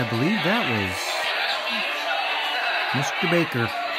I believe that was Mr. Baker.